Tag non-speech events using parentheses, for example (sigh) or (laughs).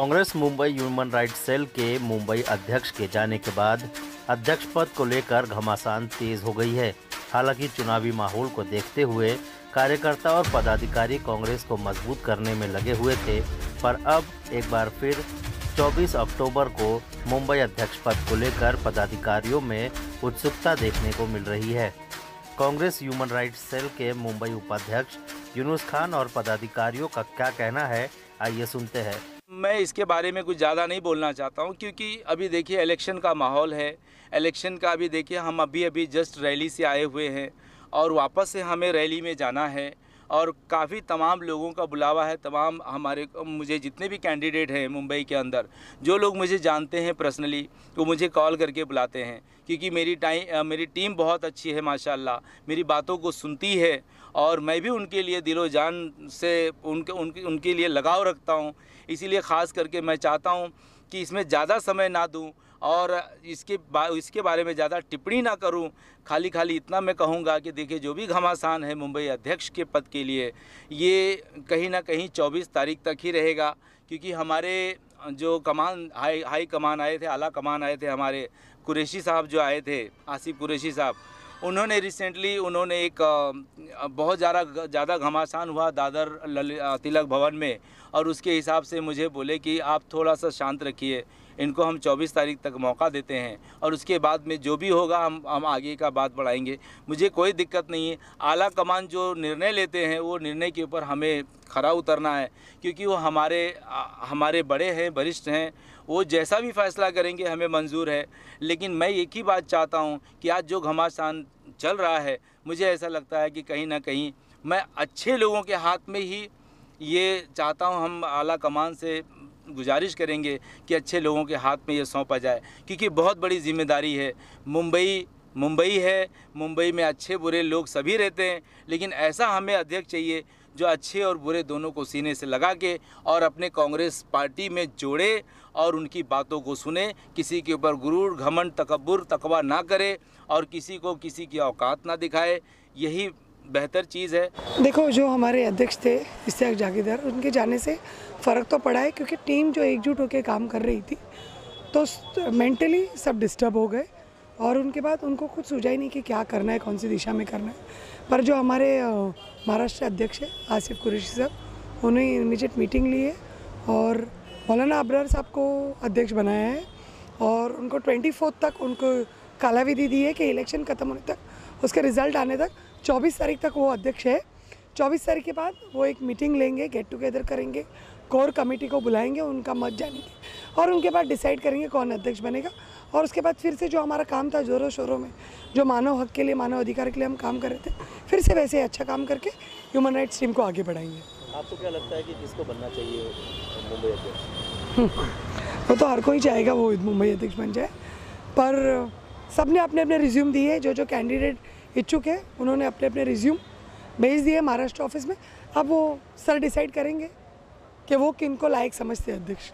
Congress Mumbai human right cell के मुंबई अध्यक्ष के जाने के बाद अध्यक्ष पद को लेकर घमासान तेज हो गई है। हालाँकि चुनावी माहौल को देखते हुए कार्यकर्ता और पदाधिकारी कांग्रेस को मज़बूत करने में लगे हुए थे, पर अब एक बार फिर 24 अक्टूबर को मुंबई अध्यक्ष पद को लेकर पदाधिकारियों में उत्सुकता देखने को मिल रही है। कांग्रेस ह्यूमन राइट्स सेल के मुंबई उपाध्यक्ष यूनुस खान और पदाधिकारियों का क्या कहना है, आइए सुनते हैं। मैं इसके बारे में कुछ ज़्यादा नहीं बोलना चाहता हूँ, क्योंकि अभी देखिए इलेक्शन का माहौल है। इलेक्शन का अभी देखिए, हम अभी अभी जस्ट रैली से आए हुए हैं और वापस से हमें रैली में जाना है। और काफ़ी तमाम लोगों का बुलावा है, तमाम हमारे, मुझे जितने भी कैंडिडेट हैं मुंबई के अंदर, जो लोग मुझे जानते हैं पर्सनली वो मुझे कॉल करके बुलाते हैं, क्योंकि मेरी टाइम मेरी टीम बहुत अच्छी है, माशाल्लाह। मेरी बातों को सुनती है और मैं भी उनके लिए दिलो जान से उनके उनके उनके लिए लगाव रखता हूँ। इसीलिए ख़ास करके मैं चाहता हूँ कि इसमें ज़्यादा समय ना दूँ और इसके बा, इसके बारे में ज़्यादा टिप्पणी ना करूँ। खाली खाली इतना मैं कहूँगा कि देखिए, जो भी घमासान है मुंबई अध्यक्ष के पद के लिए, ये कहीं ना कहीं 24 तारीख तक ही रहेगा, क्योंकि हमारे जो कमान, हाई हाई कमान आए थे, आला कमान आए थे, हमारे कुरेशी साहब जो आए थे, आसिफ कुरेशी साहब, उन्होंने रिसेंटली उन्होंने एक बहुत ज़्यादा ज़्यादा घमासान हुआ दादर तिलक भवन में, और उसके हिसाब से मुझे बोले कि आप थोड़ा सा शांत रखिए। इनको हम 24 तारीख तक मौका देते हैं और उसके बाद में जो भी होगा हम हम आगे का बात बढ़ाएँगे। मुझे कोई दिक्कत नहीं है। आला कमान जो निर्णय लेते हैं, वो निर्णय के ऊपर हमें खरा उतरना है, क्योंकि वो हमारे हमारे बड़े हैं, वरिष्ठ हैं, वो जैसा भी फैसला करेंगे हमें मंजूर है। लेकिन मैं एक ही बात चाहता हूँ कि आज जो घमासान चल रहा है, मुझे ऐसा लगता है कि कहीं ना कहीं मैं अच्छे लोगों के हाथ में ही ये चाहता हूँ हम आला कमान से गुजारिश करेंगे कि अच्छे लोगों के हाथ में ये सौंपा जाए, क्योंकि बहुत बड़ी ज़िम्मेदारी है। मुंबई मुंबई है, मुंबई में अच्छे बुरे लोग सभी रहते हैं, लेकिन ऐसा हमें अध्यक्ष चाहिए जो अच्छे और बुरे दोनों को सीने से लगा के और अपने कांग्रेस पार्टी में जोड़े और उनकी बातों को सुने, किसी के ऊपर गुरूर, घमंड तकबर तकवा ना करे और किसी को किसी की औकात ना दिखाए, यही बेहतर चीज़ है। देखो, जो हमारे अध्यक्ष थे इश्तियाक जागीरदार उनके जाने से फ़र्क तो पड़ा है क्योंकि टीम जो एकजुट होकर काम कर रही थी तो मेंटली सब डिस्टर्ब हो गए और उनके बाद उनको कुछ सूझा ही नहीं कि क्या करना है, कौन सी दिशा में करना है। पर जो हमारे महाराष्ट्र अध्यक्ष है, आसिफ कुरेशी साहब उन्होंने इमीजिएट मीटिंग ली है और मौलाना अबरार साहब को अध्यक्ष बनाया है और उनको ट्वेंटी तक उनको कालाविधि दी है कि इलेक्शन ख़त्म होने तक, उसके रिज़ल्ट आने तक 24 तारीख तक वो अध्यक्ष है। 24 तारीख के बाद वो एक मीटिंग लेंगे गेट टुगेदर करेंगे कोर कमेटी को बुलाएँगे उनका मत जानेंगे। और उनके बाद डिसाइड करेंगे कौन अध्यक्ष बनेगा। और उसके बाद फिर से जो हमारा काम था ज़ोरों शोरों में जो मानव हक के लिए मानव अधिकार के लिए हम काम कर रहे थे फिर से वैसे अच्छा काम करके ह्यूमन राइट्स टीम को आगे बढ़ाएँगे। आपको क्या लगता है कि किसको बनना चाहिए मुंबई अध्यक्ष? (laughs) वो तो हर कोई चाहेगा वो मुंबई अध्यक्ष बन जाए। पर सबने अपने अपने रिज्यूम दिए जो जो कैंडिडेट इच्छुक है उन्होंने अपने अपने रिज्यूम भेज दिए महाराष्ट्र ऑफ़िस में। अब वो सर डिसाइड करेंगे कि वो किन को लायक समझते हैं अध्यक्ष।